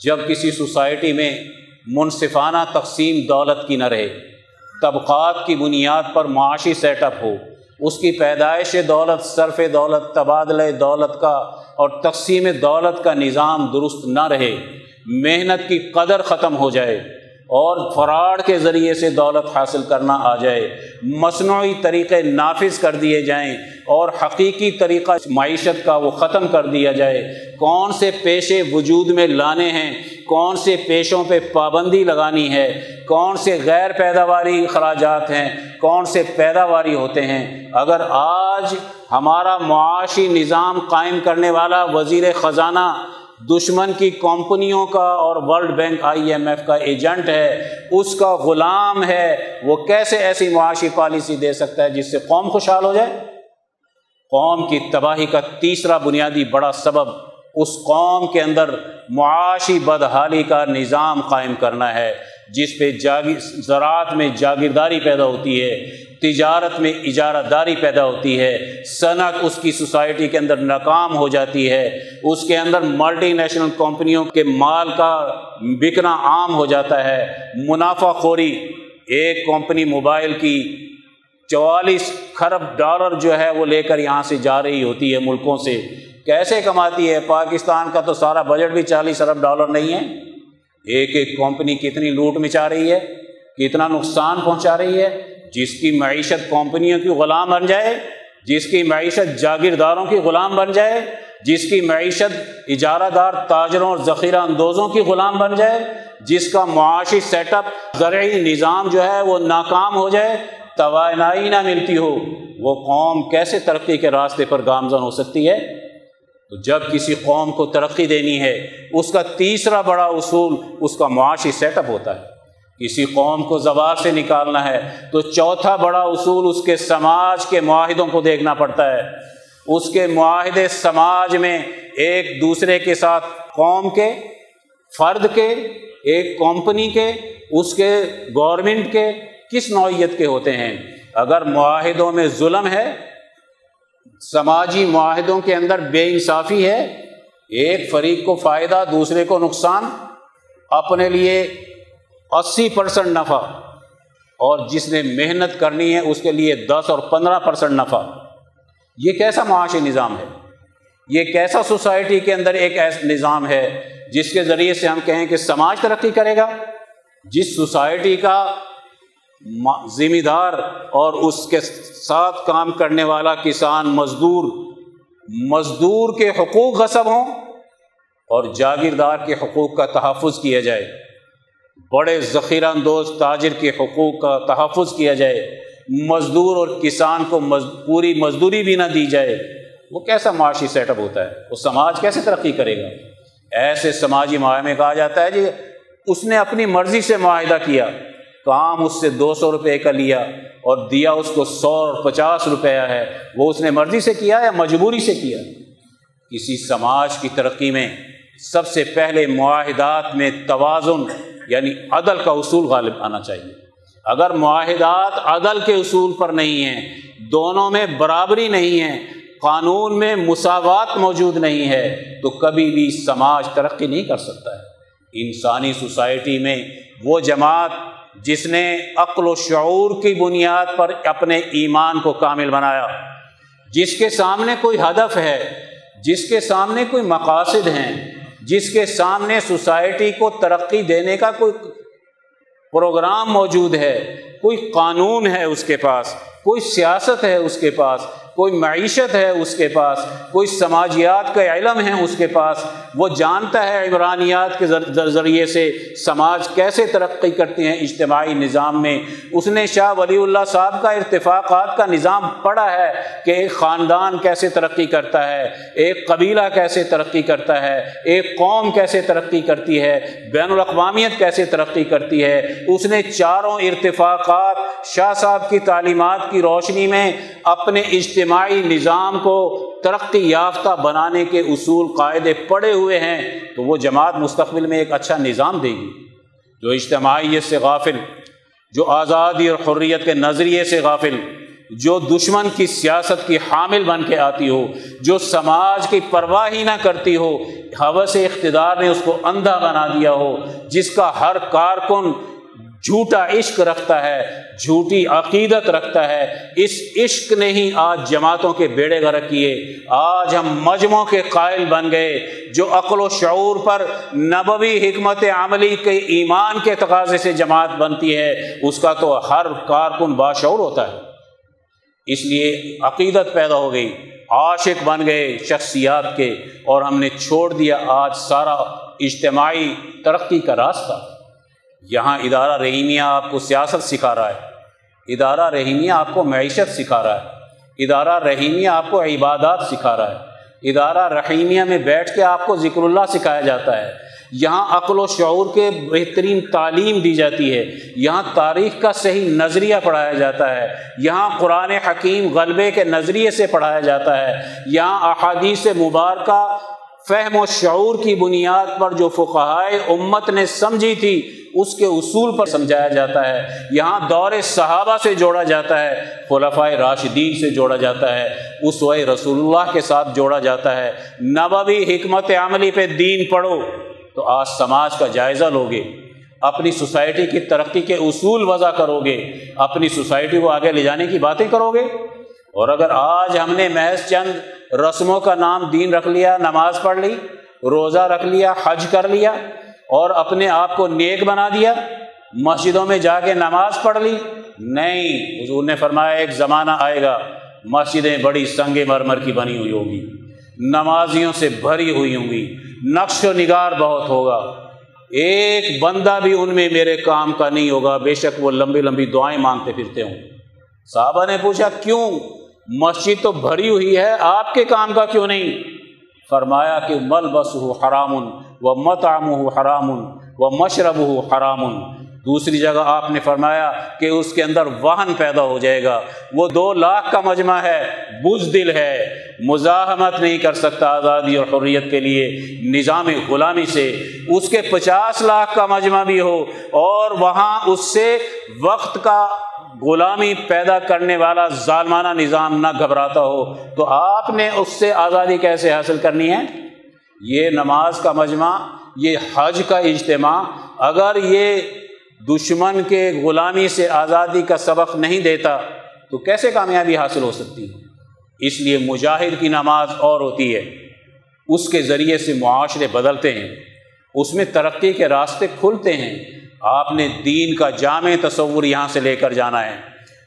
जब किसी सोसाइटी में मुनसिफाना तकसीम दौलत की न रहे, तबक़ात की बुनियाद पर मुआशी सेटअप हो, उसकी पैदाइश दौलत, सरफ दौलत, तबादले दौलत का और तकसीम दौलत का निज़ाम दुरुस्त न रहे, मेहनत की कदर ख़त्म हो जाए और फ़राड के ज़रिए से दौलत हासिल करना आ जाए मसनू तरीक़े नाफिज कर दिए जाएँ, और हकीकी तरीक़ा मीशत का वो ख़त्म कर दिया जाए। कौन से पेशे वजूद में लाने हैं, कौन से पेशों पे पाबंदी लगानी है, कौन से गैर पैदावारी अखराज हैं, कौन से पैदावारी होते हैं। अगर आज हमारा मुआशी निज़ाम कायम करने वाला वज़ी ख़जाना दुश्मन की कंपनियों का और वर्ल्ड बैंक आईएमएफ का एजेंट है, उसका ग़ुलाम है, वो कैसे ऐसी मुआशी पॉलिसी दे सकता है जिससे कौम खुशहाल हो जाए? कौम की तबाही का तीसरा बुनियादी बड़ा सबब उस कौम के अंदर मुआशी बदहाली का निज़ाम कायम करना है। जिस पे जागी, ज़रात में जागीरदारी पैदा होती है, तिजारत में इजारादारी पैदा होती है सनत उसकी सोसाइटी के अंदर नाकाम हो जाती है, उसके अंदर मल्टीनेशनल कंपनियों के माल का बिकना आम हो जाता है। मुनाफाखोरी, एक कंपनी मोबाइल की चवालीस खरब डॉलर जो है वो लेकर यहाँ से जा रही होती है मुल्कों से। कैसे कमाती है? पाकिस्तान का तो सारा बजट भी चालीस अरब डॉलर नहीं है। एक एक कंपनी कितनी लूट मचा रही है, कितना नुकसान पहुँचा रही है, जिसकी मीशत कंपनियों की ग़ुलाम बन जाए, जिसकी मीशत जागीरदारों की ग़ुलाम बन जाए, जिसकी मीशत इजारादार ताजरों और ज़ख़ीरा अंदोज़ों की ग़ुलाम बन जाए, जिसका मुआशी सेटअप ज़रूरी निज़ाम जो है वो नाकाम हो जाए तोानाई ना मिलती हो, वो कौम कैसे तरक्की के रास्ते पर गामजन हो सकती है? तो जब किसी कौम को तरक्की देनी है, उसका तीसरा बड़ा उसूल, उसका मुआशी सेटअप होता है। किसी कौम को जवाब से निकालना है तो चौथा बड़ा उसूल उसके समाज के माहिदों को देखना पड़ता है। उसके माहदे समाज में एक दूसरे के साथ कौम के, फ़र्द के, एक कंपनी के, उसके गवर्नमेंट के किस नौीयत के होते हैं? अगर माहिदों में जुल्म है समाजी माहदों के अंदर बेइंसाफ़ी है, एक फरीक को फ़ायदा, दूसरे को नुकसान, अपने लिए अस्सी परसेंट नफ़ा। और जिसने मेहनत करनी है, उसके लिए दस और पंद्रह परसेंट नफ़ा। ये कैसा माशी निज़ाम है? ये कैसा सोसाइटी के अंदर एक ऐसा निज़ाम है, जिसके ज़रिए से हम कहें कि समाज तरक्की करेगा? जिस सोसाइटी का ज़िम्मेदार और उसके साथ काम करने वाला किसान मज़दूर मज़दूर के हकूक़ गसब हों और जागीरदार के हकूक़ का तहफ़ किया जाए। बड़े ज़ख़ीरा अंदोज ताजर के हकूक़ का तहफ़ किया जाए। मज़दूर और किसान को पूरी मजदूरी भी ना दी जाए। वो कैसा माशी सेटअप होता है? वो समाज कैसे तरक्की करेगा? ऐसे समाजी माहे में कहा जाता है जी, उसने अपनी मर्ज़ी से माहिदा किया। काम उससे दो सौ रुपये का लिया और दिया उसको सौ और पचास रुपया है। वो उसने मर्ज़ी से किया या मजबूरी से किया? किसी समाज की तरक्की में सबसे पहले माहिदात में तोज़ुन यानी अदल का उसूल गालिब आना चाहिए। अगर माहिदात अदल के उसूल पर नहीं हैं, दोनों में बराबरी नहीं है, कानून में मुसावत मौजूद नहीं है तो कभी भी समाज तरक्की नहीं कर सकता है। इंसानी सोसाइटी में वो जमात जिसने अक्ल शूर की बुनियाद पर अपने ईमान को कामिल बनाया। जिसके सामने कोई हदफ है, जिसके सामने कोई मकासद हैं, जिसके सामने सोसाइटी को तरक्की देने का कोई प्रोग्राम मौजूद है, कोई कानून है उसके पास, कोई सियासत है उसके पास कोई मीशत है उसके पास, कोई समाजियात का इलम है उसके पास, वो जानता है इमरानियात के ज़रिए से समाज कैसे तरक्की करती हैं इज्तमाही निज़ाम में। उसने शाह वली साहब का इरतफ़ाक़ात का निज़ाम पढ़ा है कि एक ख़ानदान कैसे तरक्की करता है, एक कबीला कैसे तरक्की करता है, एक कौम कैसे तरक्की करती है बैन अवी कैसे तरक्की करती है। उसने चारों इरतफ़ाक़ात शाह साहब की तालीमत की रोशनी में अपने इज्त इज्तमाही निज़ाम को तरक्की याफ्ता बनाने के असूल कायदे पड़े हुए हैं तो वो जमात मुस्तबिल में एक अच्छा निज़ाम देगी, जो इज्तमाहीत से गाफिल, जो आज़ादी और हुर्रियत के नज़रिए से गाफिल, जो दुश्मन की सियासत की हामिल बन के आती हो, जो समाज की परवाह ही ना करती हो हवस इकतदार ने उसको अंधा बना दिया हो, जिसका हर कारकुन झूठा इश्क रखता है, झूठी अकीदत रखता है। इस इश्क ने ही आज जमातों के बेड़े गर्क किए। आज हम मजमों के कायल बन गए, जो अक्ल शूर पर नबवी हमत अमली के ईमान के तकाजे से जमात बनती है, उसका तो हर कारकुन बाशूर होता है। इसलिए अकीदत पैदा हो गई, आशिक बन गए शख्सियात के, और हमने छोड़ दिया आज सारा इज्तमाही तरक्की का रास्ता। यहाँ इदारा रहीमिया आपको सियासत सिखा रहा है। इदारा रहीमिया आपको मीशत सिखा रहा है। इदारा रहीमिया आपको इबादत सिखा रहा है। इदारा रहीमिया में बैठ के आपको ज़िक्रुल्लाह सिखाया जाता है। यहाँ अक्ल शूर के बेहतरीन तालीम दी जाती है। यहाँ तारीख़ का सही नज़रिया पढ़ाया जाता है। यहाँ कुरान हकीम गलबे के नज़रिए से पढ़ाया जाता है। यहाँ अहादीस मुबारक, फ़हम शूर की बुनियाद पर जो फ़ुकाए उम्मत ने समझी थी उसके उसूल पर समझाया जाता है। यहाँ दौर सहाबा से जोड़ा जाता है खुलफा राशिदीन से जोड़ा जाता है, उस वह रसूलुल्लाह के साथ जोड़ा जाता है। नबवी हमत अमली पे दीन पढ़ो तो आज समाज का जायज़ा लोगे। अपनी सोसाइटी की तरक्की के उसूल वज़ा करोगे। अपनी सोसाइटी को आगे ले जाने की बातें करोगे। और अगर आज हमने महज चंद रस्मों का नाम दीन रख लिया, नमाज़ पढ़ ली, रोज़ा रख लिया, हज कर लिया और अपने आप को नेक बना दिया। मस्जिदों में जाके नमाज़ पढ़ ली। नहीं, हजूर ने फरमाया, एक ज़माना आएगा, मस्जिदें बड़ी संगे मरमर की बनी हुई होगी। नमाजियों से भरी हुई होंगी। नक्श निगार बहुत होगा। एक बंदा भी उनमें मेरे काम का नहीं होगा। बेशक वो लंबी लंबी दुआएँ मांगते फिरते हों। साहबा ने पूछा, क्यों? मस्जिद तो भरी हुई है, आपके काम का क्यों नहीं? फरमाया कि मल बस हो हरामुन, व मताम हो हरामुन, व मशरब हो हरामुन। दूसरी जगह आपने फरमाया कि उसके अंदर वाहन पैदा हो जाएगा। वो दो लाख का मजमा है, बुजदिल है। मुजाहमत नहीं कर सकता आज़ादी और हुर्रियत के लिए निज़ाम ग़ुलामी से। उसके पचास लाख का मजमा भी हो और वहाँ उससे वक्त का गुलामी पैदा करने वाला जालमाना निज़ाम ना घबराता हो तो आपने उससे आज़ादी कैसे हासिल करनी है? ये नमाज़ का मजमा, ये हज का इज्तम, अगर ये दुश्मन के ग़ुलामी से आज़ादी का सबक नहीं देता तो कैसे कामयाबी हासिल हो सकती है? इसलिए मुजाहिद की नमाज़ और होती है। उसके ज़रिए से मुआशरे बदलते हैं, उसमें तरक्की के रास्ते खुलते हैं आपने दीन का जाम तस्वुर यहाँ से लेकर जाना है।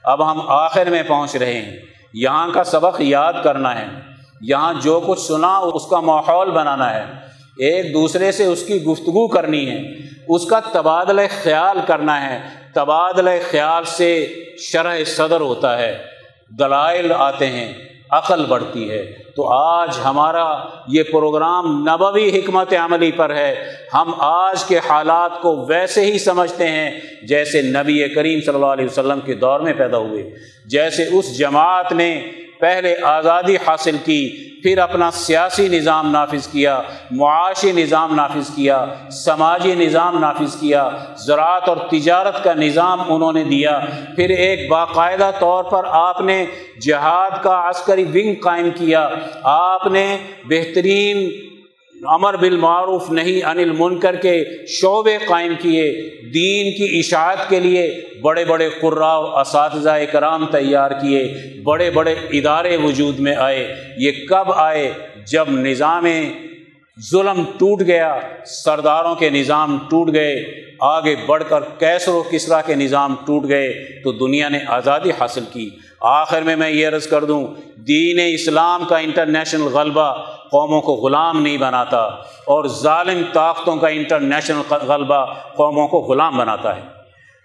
अब हम आखिर में पहुँच रहे हैं। यहाँ का सबक याद करना है। यहाँ जो कुछ सुना, उसका माहौल बनाना है। एक दूसरे से उसकी गुफ्तगु करनी है। उसका तबादला ख्याल करना है। तबादला ख्याल से शरह सदर होता है। दलाइल आते हैं। अक़ल बढ़ती है। तो आज हमारा ये प्रोग्राम नबवी हमत अमली पर है। हम आज के हालात को वैसे ही समझते हैं, जैसे नबी करीम सल्लल्लाहु अलैहि वसल्लम के दौर में पैदा हुए। जैसे उस जमात ने पहले आज़ादी हासिल की, फिर अपना सियासी निज़ाम नाफिज किया, मुआशी निज़ाम नाफिज किया, समाजी निज़ाम नाफिज किया ज़रात और तिजारत का निज़ाम उन्होंने दिया। फिर एक बाकायदा तौर पर आपने जहाद का अस्करी विंग कायम किया। आपने बेहतरीन अमर बिल मारूफ नहीं, अनिल मुनकर के शोबे कायम किए, दीन की इशात के लिए बड़े बड़े कुर्रा इस कराम तैयार किए बड़े बड़े इदारे वजूद में आए। ये कब आए? जब निज़ाम जुल्म टूट गया, सरदारों के निज़ाम टूट गए, आगे बढ़कर कैसर किसरा के निज़ाम टूट गए तो दुनिया ने आज़ादी हासिल की। आखिर में मैं ये अर्ज़ कर दूँ दीन इस्लाम का इंटरनेशनल गलबा कौमों को ग़ुलाम नहीं बनाता और ालिम ताकतों का इंटरनेशनल गलबा कौमों को ग़ुलाम बनाता है।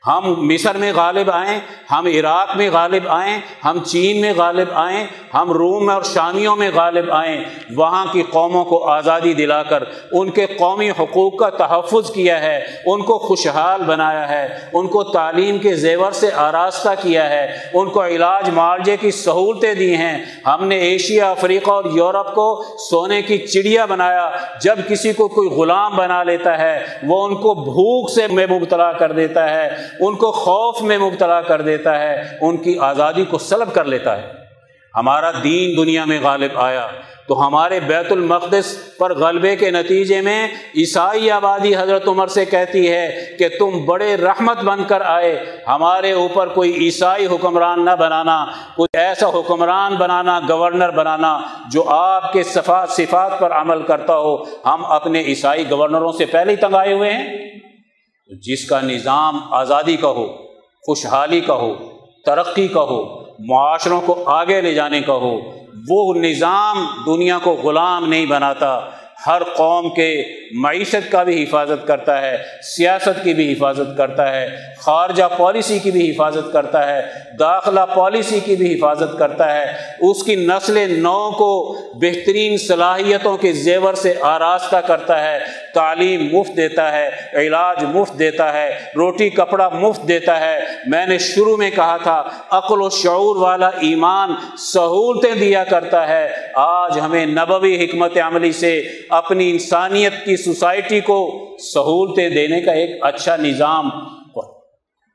हम मिस्र में गालिब आएँ, हम इराक़ में गालिब आएँ, हम चीन में गालिब आएँ, हम रूम और शामियों में गालिब आएँ, वहाँ की कौमों को आज़ादी दिलाकर, उनके कौमी हकूक़ का तहफ़ किया है, उनको खुशहाल बनाया है, उनको तालीम के जेवर से आरास्ता किया है, उनको इलाज मार्जे की सहूलतें दी हैं। हमने एशिया, अफ्रीका और यूरोप को सोने की चिड़िया बनाया, जब किसी को कोई ग़ुलाम बना लेता है, वो उनको भूख से में मुबतला कर देता है। उनको खौफ में मुबतला कर देता है, उनकी आज़ादी को सलब कर लेता है। हमारा दीन दुनिया में गालिब आया तो हमारे बैतुलमक़दस पर गलबे के नतीजे में ईसाई आबादी हज़रत उमर से कहती है कि तुम बड़े रहमत बनकर आए, हमारे ऊपर कोई ईसाई हुक्मरान न बनाना, कोई ऐसा हुक्मरान बनाना, गवर्नर बनाना, जो आपके सफ़ा सिफात पर अमल करता हो। हम अपने ईसाई गवर्नरों से पहले ही तंग आए हुए हैं। तो जिसका निज़ाम आज़ादी का हो, खुशहाली का हो, तरक्की का हो माशरों को आगे ले जाने का हो, वो निज़ाम दुनिया को ग़ुलाम नहीं बनाता। हर कौम के मीशत का भी हिफाजत करता है, सियासत की भी हिफाजत करता है, खारजा पॉलिसी की भी हिफाजत करता है, दाखिला पॉलिसी की भी हिफाजत करता है। उसकी नस्ल नौ को बेहतरीन सलाहियतों के जेवर से आरास्ता करता है, तालीम मुफ़्त देता है, इलाज मुफ़्त देता है, रोटी कपड़ा मुफ़्त देता है। मैंने शुरू में कहा था, अक्ल शूर वाला ईमान सहूलतें दिया करता है। आज हमें नबवी हमत अमली से अपनी इंसानियत की सोसाइटी को सहूलतें देने का एक अच्छा निज़ाम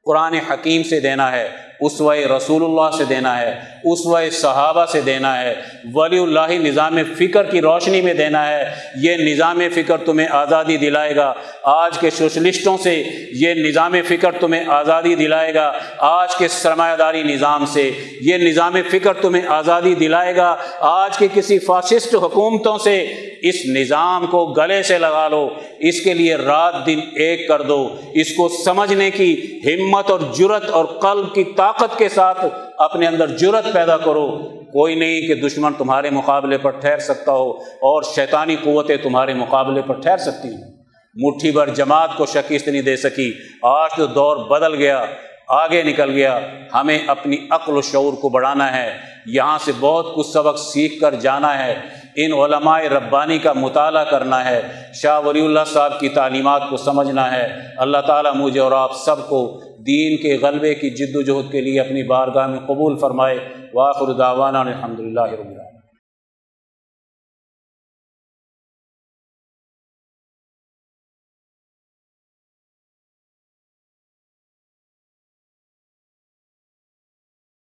कुरान हकीम से देना है। उस व रसूलुल्लाह से देना है, उस व सहाबा से देना है वली निज़ाम फ़िक्र की रोशनी में देना है। ये निज़ाम फ़िक्र तुम्हें आज़ादी दिलाएगा। आज के सोशलिस्टों से ये निज़ाम फ़िक्र तुम्हें आज़ादी दिलाएगा। आज के सरमायादारी निज़ाम से ये निज़ाम फ़िक्र तुम्हें आज़ादी दिलाएगा। आज के किसी फासिस्ट हुकूमतों से इस निज़ाम को गले से लगा लो। इसके लिए रात दिन एक कर दो। इसको समझने की हिम्मत और जुरत और कल की ताकत के साथ अपने अंदर जुरत पैदा करो। कोई नहीं कि दुश्मन तुम्हारे मुकाबले पर ठहर सकता हो और शैतानी क़वतें तुम्हारे मुकाबले पर ठहर सकती हैं। मुट्ठी भर जमात को शिकस्त नहीं दे सकी। आज तो दौर बदल गया, आगे निकल गया। हमें अपनी अक्ल शूर को बढ़ाना है। यहाँ से बहुत कुछ सबक सीख कर जाना है। इन रब्बानी का मुताला करना है। शाह वली साहब की तालीमत को समझना है। अल्लाह ताला मुझे और आप सबको दीन के गलबे की जद्दोजहद के लिए अपनी बारगाह में कबूल फरमाए, वाखुर दावाना अलहमदिल्ला